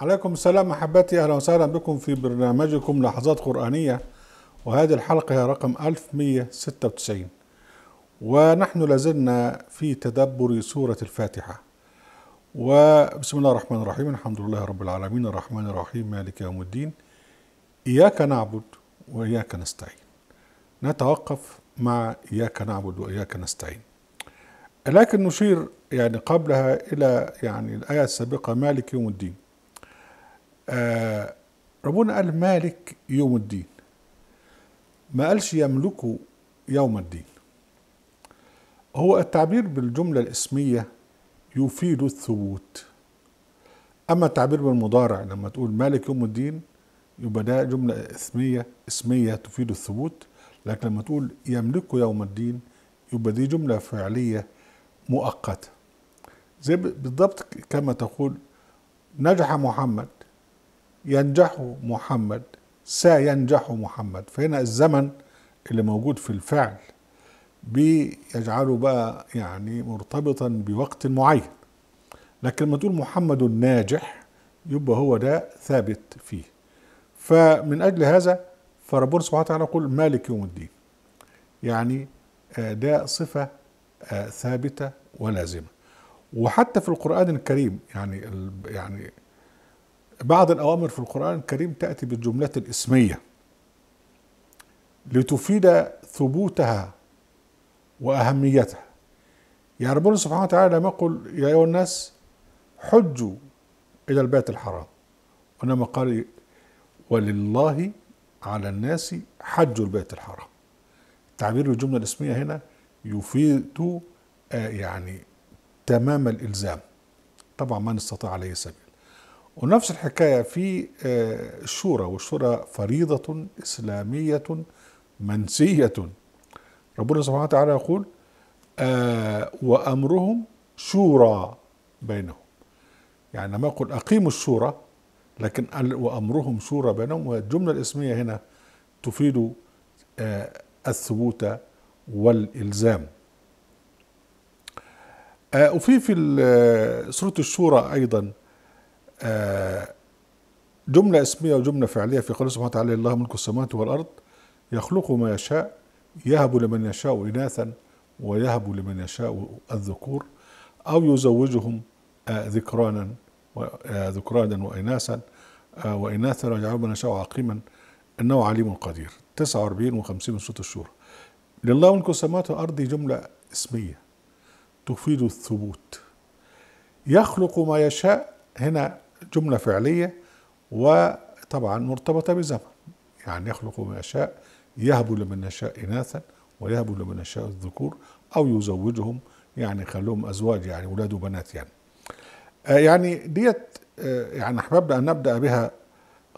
عليكم السلام محبتي أهلا وسهلا بكم في برنامجكم لحظات قرآنية وهذه الحلقة هي رقم 1196 ونحن لازلنا في تدبر سورة الفاتحة. وبسم الله الرحمن الرحيم الحمد لله رب العالمين الرحمن الرحيم مالك يوم الدين. إياك نعبد وإياك نستعين. نتوقف مع إياك نعبد وإياك نستعين. لكن نشير يعني قبلها إلى يعني الآية السابقة مالك يوم الدين. آه ربنا قال مالك يوم الدين. ما قالش يملك يوم الدين. هو التعبير بالجملة الإسمية يفيد الثبوت. أما التعبير بالمضارع لما تقول مالك يوم الدين يبقى ده جملة إسمية إسمية تفيد الثبوت. لكن لما تقول يملك يوم الدين يبقى دي جملة فعلية مؤقتة. زي بالضبط كما تقول نجح محمد. ينجح محمد سينجح محمد. فهنا الزمن اللي موجود في الفعل بيجعله بقى يعني مرتبطا بوقت معين. لكن لما تقول محمد ناجح يبقى هو ده ثابت فيه. فمن أجل هذا فربنا سبحانه وتعالى يقول مالك يوم الدين. يعني ده صفة ثابتة ولازمة. وحتى في القرآن الكريم يعني يعني بعض الأوامر في القرآن الكريم تأتي بالجملات الإسمية لتفيد ثبوتها وأهميتها. يعني ربنا سبحانه وتعالى لما يقول يا أيها الناس حجوا إلى البيت الحرام. وإنما قال ولله على الناس حج البيت الحرام. تعبير الجملة الإسمية هنا يفيد يعني تمام الإلزام. طبعا من استطاع عليه سبيل. ونفس الحكاية في الشورى والشورى فريضة إسلامية منسية. ربنا سبحانه وتعالى يقول آه وأمرهم شورى بينهم. يعني لما يقول أقيموا الشورى لكن وأمرهم شورى بينهم والجملة الإسمية هنا تفيد آه الثبوت والإلزام. آه وفي في سورة الشورى أيضا جملة اسمية وجملة فعلية في قوله سبحانه وتعالى الله ملك السماوات والأرض يخلق ما يشاء يهب لمن يشاء إناثا ويهب لمن يشاء الذكور أو يزوجهم ذكرانا ذكرانا وإناثا وإناثا ويجعل من يشاء عقيما إنه عليم قدير. 49 و50 من سورة الشورى. لله ملك السماوات والأرض جملة اسمية. تفيد الثبوت. يخلق ما يشاء هنا جملة فعلية وطبعا مرتبطة بزمن يعني يخلق ما يشاء يهب لمن يشاء إناثا ويهب لمن يشاء الذكور أو يزوجهم يعني خلوهم أزواج يعني أولاد وبنات يعني. آه يعني ديت آه يعني أحببنا أن نبدأ بها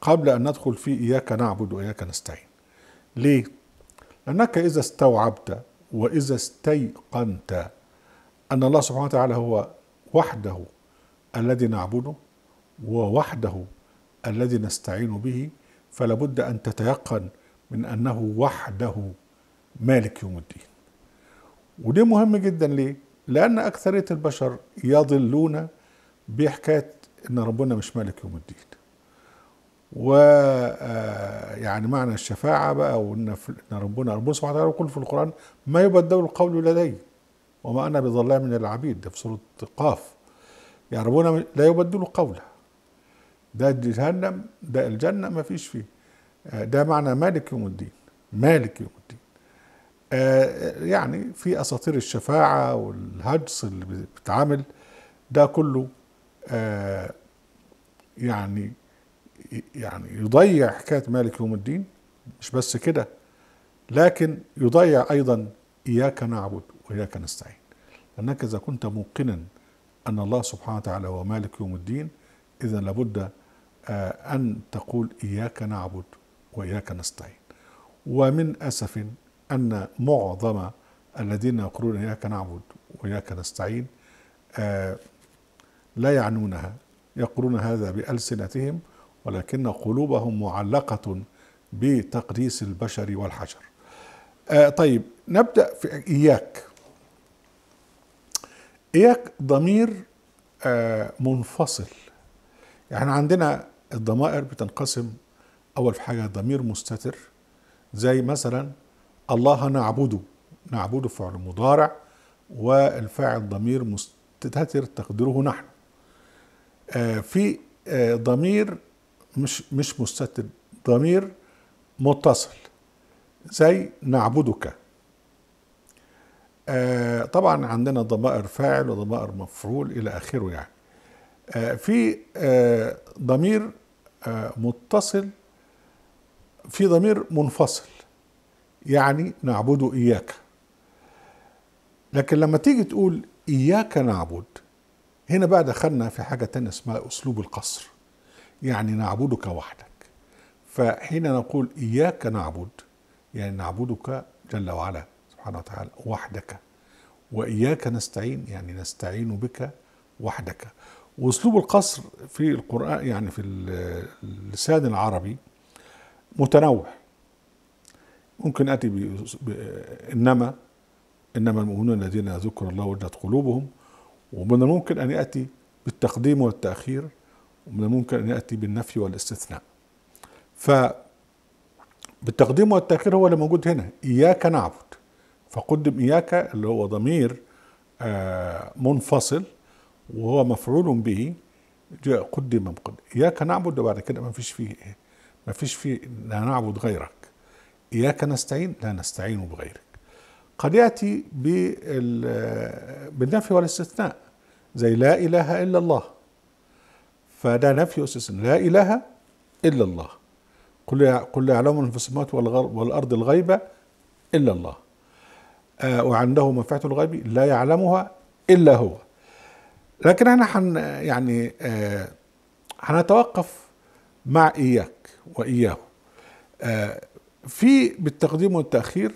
قبل أن ندخل في إياك نعبد وإياك نستعين. ليه؟ لأنك إذا استوعبت وإذا استيقنت أن الله سبحانه وتعالى هو وحده الذي نعبده ووحده الذي نستعين به فلا بد أن تتيقن من أنه وحده مالك يوم الدين. وده مهم جدا ليه؟ لأن أكثرية البشر يضلون بحكاية إن ربنا مش مالك يوم الدين. و يعني معنى الشفاعة بقى وإن ربنا ربنا سبحانه وتعالى يقول في القرآن ما يبدل القول لدي وما أنا بظلام من العبيد. ده في سورة قاف. يعني ربنا لا يبدل قوله. ده جهنم ده الجنة ما فيش فيه. ده معنى مالك يوم الدين. مالك يوم الدين. يعني في أساطير الشفاعة والهجص اللي بتتعامل ده كله يعني يعني يضيع حكاية مالك يوم الدين. مش بس كده لكن يضيع أيضا إياك نعبد وإياك نستعين. لأنك إذا كنت موقنا أن الله سبحانه وتعالى هو مالك يوم الدين إذا لابد أن تقول إياك نعبد وإياك نستعين. ومن أسف أن معظم الذين يقولون إياك نعبد وإياك نستعين لا يعنونها يقولون هذا بألسنتهم ولكن قلوبهم معلقة بتقديس البشر والحجر. طيب نبدأ في إياك. إياك ضمير منفصل. يعني عندنا الضمائر بتنقسم أول في حاجة ضمير مستتر زي مثلا الله نعبده نعبده فعل مضارع والفاعل ضمير مستتر تقديره نحن. آه في آه ضمير مش مش مستتر ضمير متصل زي نعبدك. آه طبعا عندنا ضمائر فاعل وضمائر مفعول إلى آخره يعني. في آه ضمير آه متصل في ضمير منفصل يعني نعبد إياك. لكن لما تيجي تقول إياك نعبد هنا بقى دخلنا في حاجة تانية اسمها أسلوب القصر يعني نعبدك وحدك. فحين نقول إياك نعبد يعني نعبدك جل وعلا سبحانه وتعالى وحدك. وإياك نستعين يعني نستعين بك وحدك. وأسلوب القصر في القرآن يعني في اللسان العربي متنوع. ممكن آتي. إنما إنما المؤمنون الذين ذكر الله وجلت قلوبهم ومن الممكن أن يأتي بالتقديم والتأخير ومن الممكن أن يأتي بالنفي والاستثناء. ف بالتقديم والتأخير هو اللي موجود هنا. إياك نعبد. فقدم إياك اللي هو ضمير منفصل وهو مفعول به جاء قدم مقدم إياك نعبد وبعد كده ما فيش فيه إيه؟ ما فيش فيه لا نعبد غيرك. إياك نستعين لا نستعين بغيرك. قد يأتي بالنفي والاستثناء زي لا إله إلا الله. فده نفي واستثناء. لا إله إلا الله. قل قل يعلم في السماوات والأرض الغيب إلا الله. آه وعنده مفاتيح الغيب لا يعلمها إلا هو. لكن إحنا حن يعني آه هنتوقف مع إياك وإياه. آه في بالتقديم والتأخير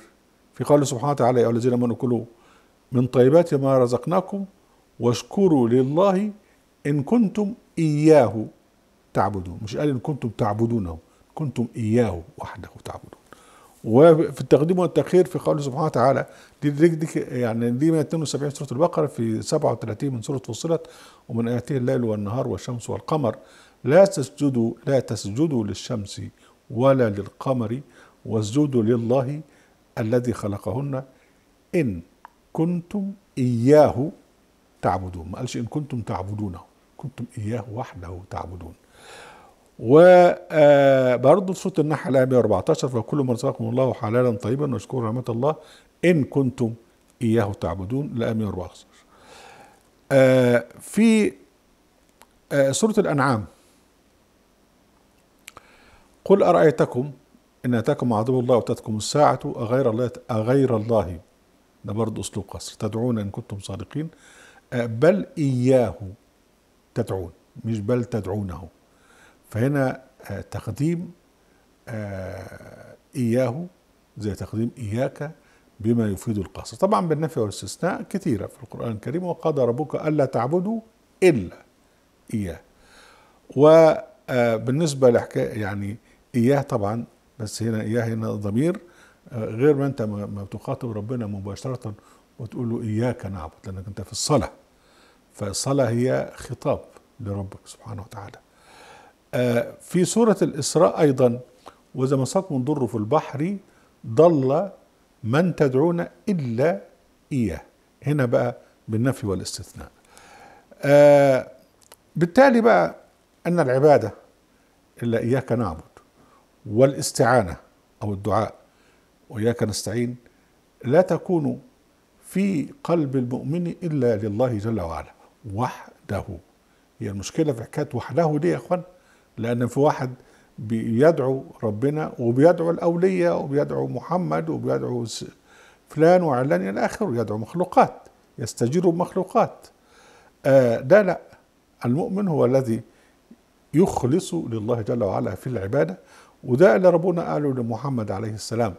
في قوله سبحانه وتعالى يا الذين آمنوا كلوا من طيبات ما رزقناكم واشكروا لله إن كنتم إياه تعبدون. مش قال إن كنتم تعبدونه كنتم إياه وحده تعبدون. وفي التقديم والتأخير في قوله سبحانه وتعالى دي, دي, دي يعني دي 172 سورة البقرة في 37 من سورة فصلت ومن آياته الليل والنهار والشمس والقمر. لا تسجدوا لا تسجدوا للشمس ولا للقمر واسجدوا لله الذي خلقهن إن كنتم إياه تعبدون. ما قالش إن كنتم تعبدونه كنتم إياه وحده تعبدون. وبرضه سوره النحل إيه 114 فكل ما رزقكم الله حلالا طيبا واشكروا نعمه الله. إن كنتم إياه تعبدون لا 114 في سورة الأنعام. قل أرأيتكم إن أتاكم عذاب الله واتتكم الساعة أغير الله أغير الله. ده برضه أسلوب قصر. تدعون إن كنتم صادقين. بل إياه تدعون مش بل تدعونه. فهنا تقديم إياه زي تقديم إياك بما يفيد القصر طبعا بالنفي والاستثناء كثيرة في القرآن الكريم وقضى ربك ألا تعبدوا إلا إياه. وبالنسبة لحكاية يعني إياه طبعا بس هنا إياه هنا ضمير غير ما أنت ما تخاطب ربنا مباشرة وتقول له إياك نعبد لأنك أنت في الصلاة. فالصلاة هي خطاب لربك سبحانه وتعالى. في سورة الإسراء أيضا وإذا مسكم ضر في البحر ضل من تدعون إلا إياه. هنا بقى بالنفي والاستثناء. بالتالي بقى أن العبادة إلا إياك نعبد والاستعانة أو الدعاء وإياك نستعين لا تكون في قلب المؤمن إلا لله جل وعلا وحده. هي المشكلة في حكاية وحده دي يا إخوان. لأن في واحد بيدعو ربنا وبيدعو الأولياء وبيدعو محمد وبيدعو فلان وعلان إلى آخره يدعو مخلوقات يستجير بمخلوقات آه ده لا. المؤمن هو الذي يخلص لله جل وعلا في العبادة. وده اللي ربنا قاله لمحمد عليه السلام.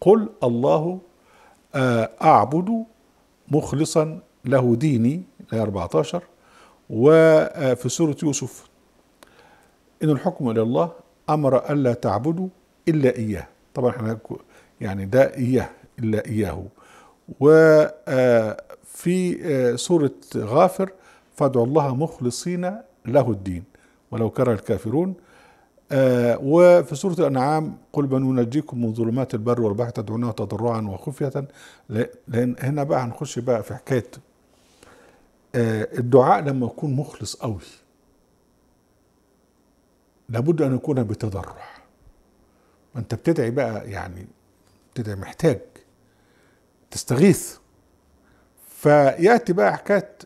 قل الله آه أعبد مخلصا له ديني الآية 14 وفي سورة يوسف إن الحكم الله أمر ألا تعبدوا إلا إياه. طبعا إحنا يعني ده إياه إلا إياه. وفي سورة غافر فادعوا الله مخلصين له الدين ولو كره الكافرون. آه وفي سورة الأنعام قل من ينجيكم من ظلمات البر والبحر تدعونه تضرعا وخفية. لأن هنا بقى هنخش بقى في حكاية آه الدعاء لما يكون مخلص قوي. لابد أن يكون بتضرع. ما أنت بتدعي بقى يعني بتدعي محتاج تستغيث. فيأتي بقى حكاية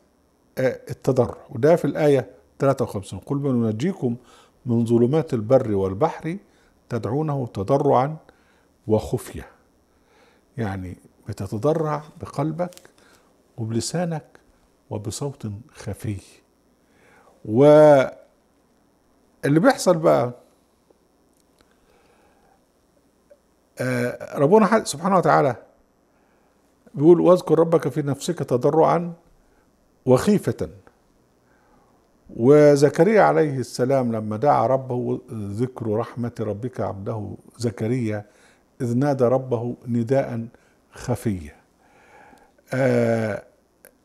آه التضرع. وده في الآية 53 قل من ينجيكم من ظلمات البر والبحر تدعونه تضرعا وخفية. يعني بتتضرع بقلبك وبلسانك وبصوت خفي. واللي بيحصل بقى ربنا سبحانه وتعالى بيقول واذكر ربك في نفسك تضرعا وخيفة. وزكريا عليه السلام لما دعا ربه ذكر رحمة ربك عبده زكريا إذ نادى ربه نداء خفيا. آه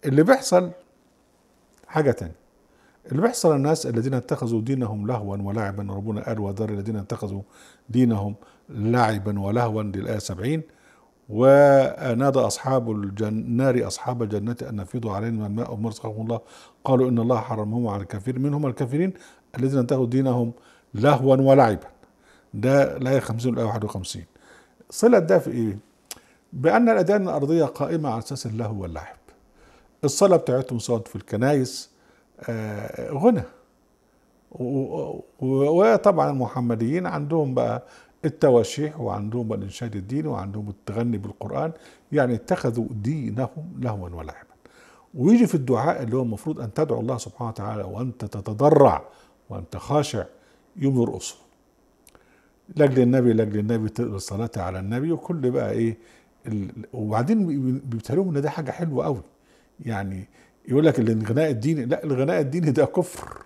اللي بيحصل حاجة تانية. اللي بيحصل الناس الذين اتخذوا دينهم لهوا ولعبا ربنا قال وذر الذين اتخذوا دينهم لعبا ولهوا دي الآية 70 ونادى أصحاب النار أصحاب الجنة أن نفيضوا علينا الماء وما رزقهم الله. قالوا إن الله حرمهم على الكافرين. منهم الكافرين الذين انتهوا دينهم لهوا ولعبا ده الآية 50 والآية 51 صلة ده في إيه؟ بأن الأديان الأرضية قائمة على أساس اللهو واللعب. الصلاة بتاعتهم صوت في الكنايس غنى. وطبعا المحمديين عندهم بقى التواشيح وعندهم الإنشاد الديني وعندهم التغني بالقرآن يعني اتخذوا دينهم لهوا ولعبا. ويجي في الدعاء اللي هو المفروض أن تدعو الله سبحانه وتعالى وأنت تتضرع وأنت خاشع يوم يرقصوا لاجل النبي لاجل النبي الصلاة على النبي وكل بقى إيه وبعدين بيبتلوهم إن ده حاجة حلوة قوي يعني يقول لك الغناء الديني لا الغناء الديني ده كفر.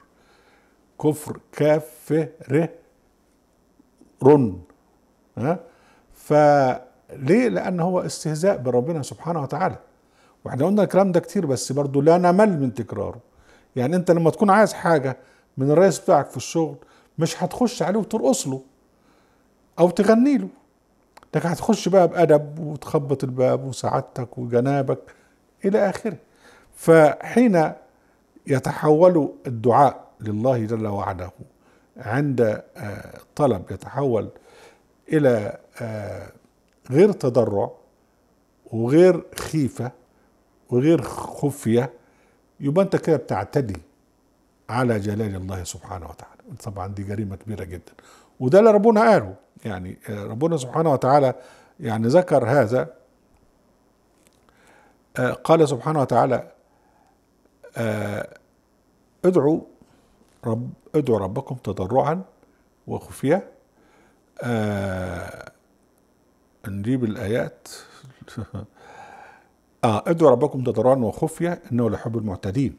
كفر كاف ر رن ها؟ فليه؟ لأن هو استهزاء بربنا سبحانه وتعالى. وإحنا قلنا الكلام ده كتير بس برضو لا نمل من تكراره. يعني انت لما تكون عايز حاجة من الرئيس بتاعك في الشغل مش هتخش عليه وترقص له أو تغني له. لكن هتخش بقى بأدب وتخبط الباب وسعادتك وجنابك إلى آخره. فحين يتحول الدعاء لله جل وعلا عند طلب يتحول إلى غير تضرع وغير خيفة وغير خفية يبقى أنت كده بتعتدي على جلال الله سبحانه وتعالى. طبعا دي جريمة كبيرة جدا. وده اللي ربنا قاله. يعني ربنا سبحانه وتعالى يعني ذكر هذا قال سبحانه وتعالى ادعوا رب ادعوا ربكم تضرعا وخفية. نجيب الآيات. آه ادعوا ربكم تضرعا وخفية إنه لا يحب المعتدين.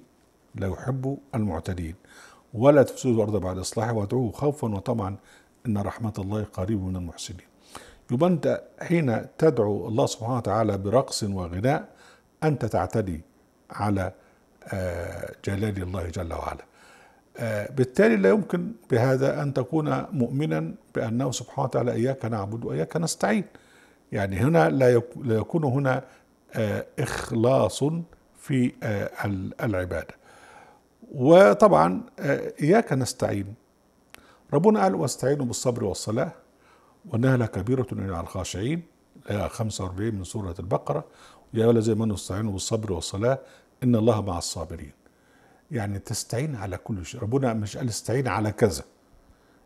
لا يحب المعتدين. ولا تفسدوا الأرض بعد إصلاحها وادعوه خوفا وطمعا إن رحمة الله قريب من المحسنين. يبقى أنت حين تدعو الله سبحانه وتعالى برقص وغناء أنت تعتدي على جلال الله جل وعلا. بالتالي لا يمكن بهذا أن تكون مؤمنا بأنه سبحانه وتعالى إياك نعبد وإياك نستعين. يعني هنا لا يكون هنا إخلاص في العبادة. وطبعا إياك نستعين. ربنا قال واستعينوا بالصبر والصلاة وانها لكبيرة على الخاشعين. الايه 45 من سورة البقرة. يا ولا زي ما نستعينوا بالصبر والصلاة إن الله مع الصابرين. يعني تستعين على كل شيء. ربنا مش قال استعين على كذا.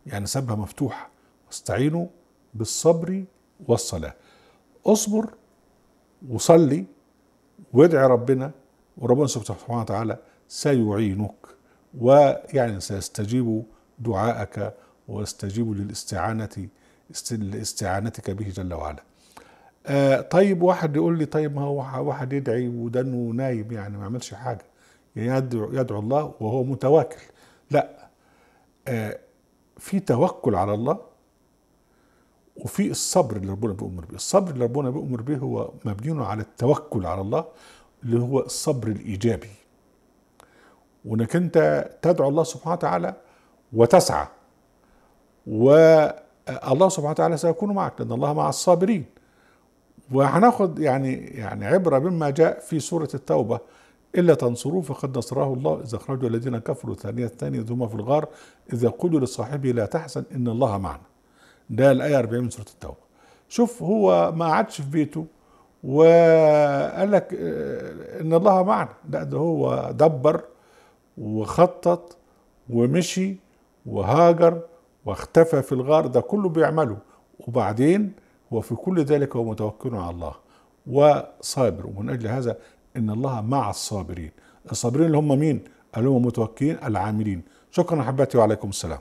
يعني سابها مفتوحة. واستعينوا بالصبر والصلاة. اصبر وصلي وادعي ربنا وربنا سبحانه وتعالى سيعينك ويعني سيستجيب دعائك ويستجيب للاستعانة لاستعانتك به جل وعلا. آه طيب واحد يقول لي طيب ما هو واحد يدعي ودنه نايم يعني ما عملش حاجة. يدعو, يدعو الله وهو متواكل لا آه في توكل على الله وفي الصبر اللي ربنا بيأمر به الصبر اللي ربنا بيأمر به هو مبني على التوكل على الله اللي هو الصبر الإيجابي. وإنك أنت تدعو الله سبحانه وتعالى وتسعى والله سبحانه وتعالى سيكون معك لأن الله مع الصابرين. وهناخد يعني يعني عبرة مما جاء في سورة التوبة. إلا تنصروه فقد نصره الله. اذا أخرجوا الذين كفروا ثانية الثانية ثم في الغار. اذا يقول لصاحبه لا تحزن إن الله معنا. ده الآية 40 من سورة التوبة. شوف هو ما قعدش في بيته وقال لك آه، إن الله معنا. لا ده هو دبر وخطط ومشي وهاجر واختفى في الغار. ده كله بيعمله. وبعدين هو في كل ذلك هو متوكل على الله. وصابر. ومن أجل هذا إن الله مع الصابرين. الصابرين اللي هم مين؟ اللي هم متوكلين العاملين. شكرا أحبتي وعليكم السلام.